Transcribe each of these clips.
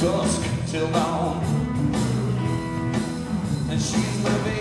dusk till dawn. And she's living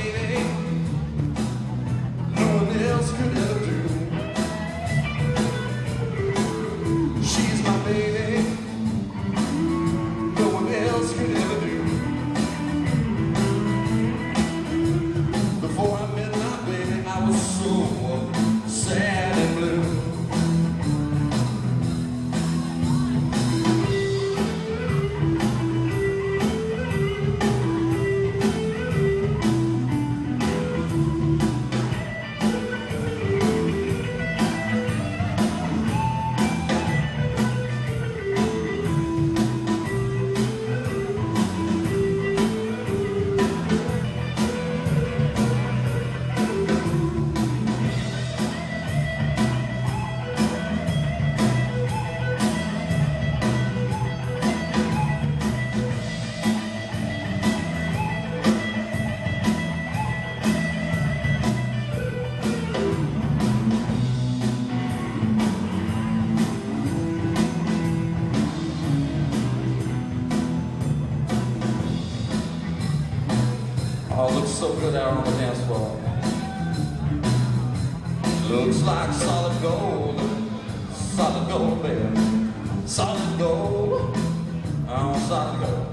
so good out on the dance floor. Looks like solid gold, solid gold, baby. Solid gold, oh, solid gold.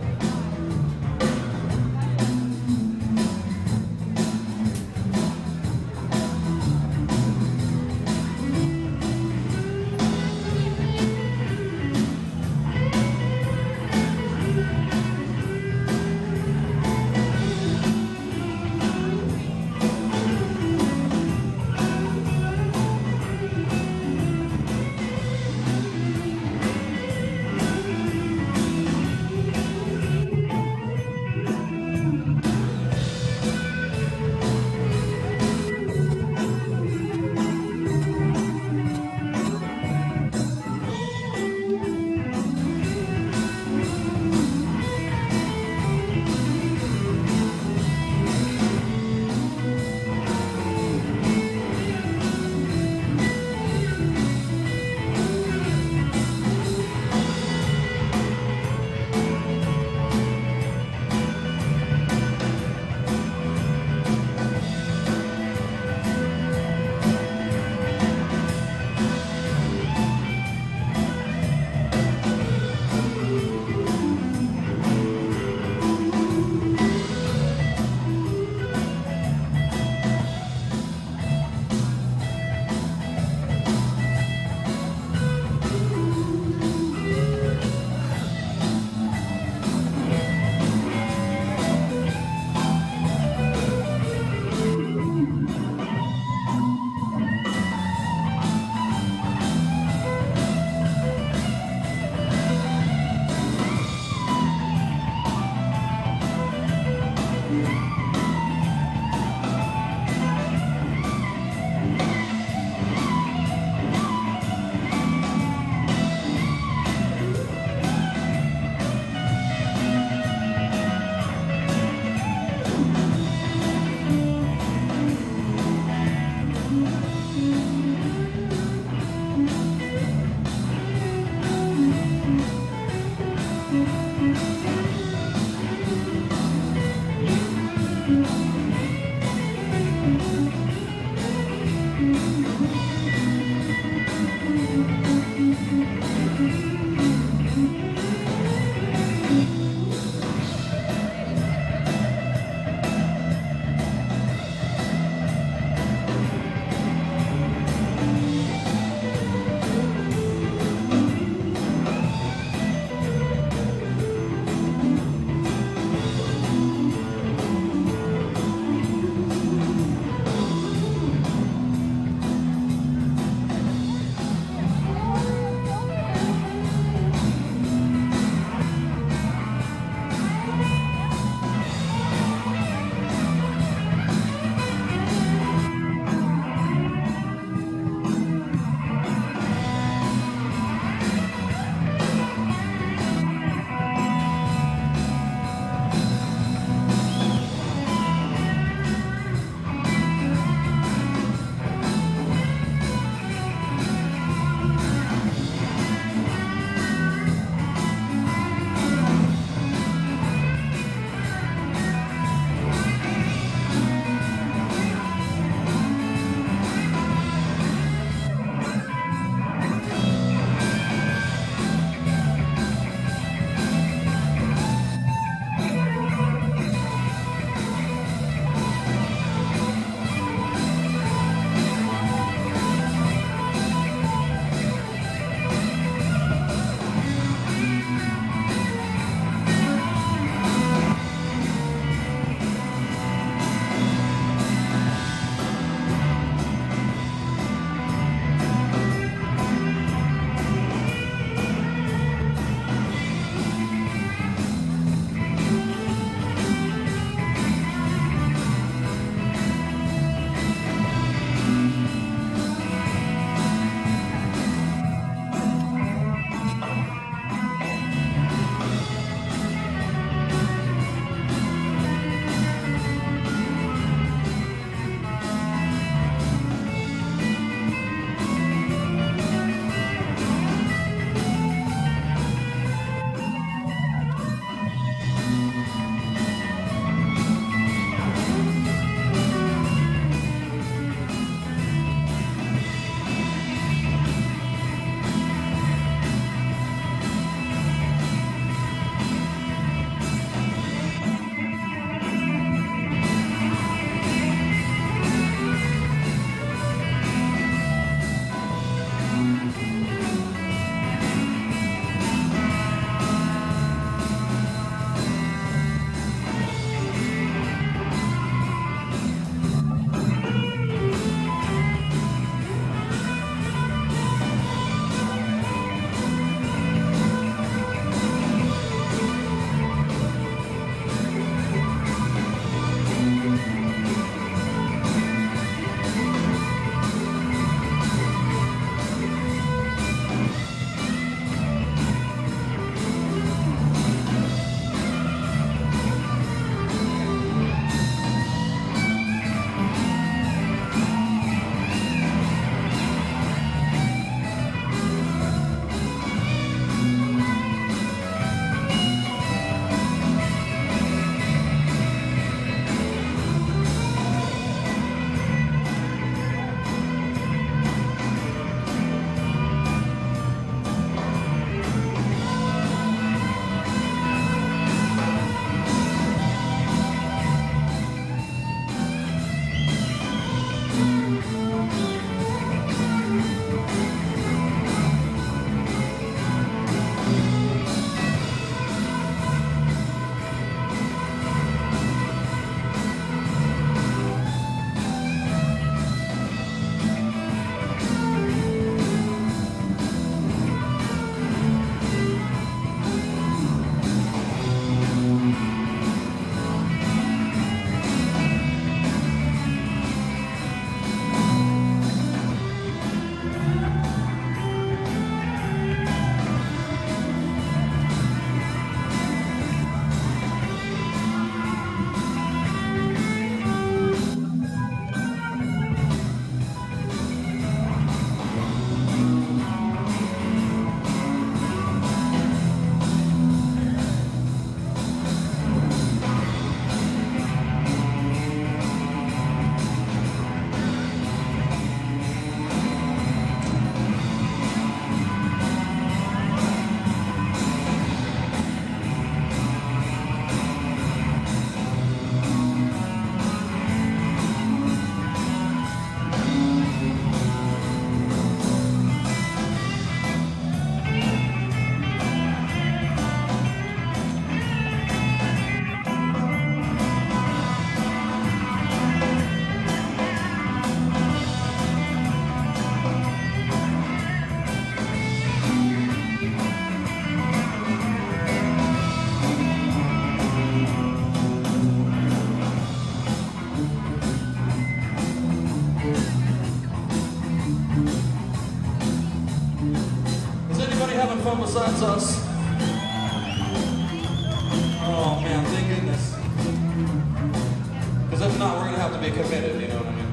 If not, we're gonna have to be committed, you know what I mean?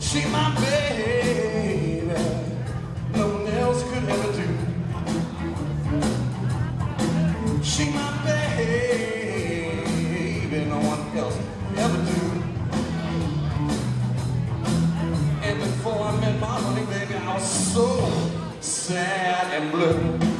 She my baby, no one else could ever do. She my baby, no one else ever do. And before I met my honey baby, I was so sad and blue.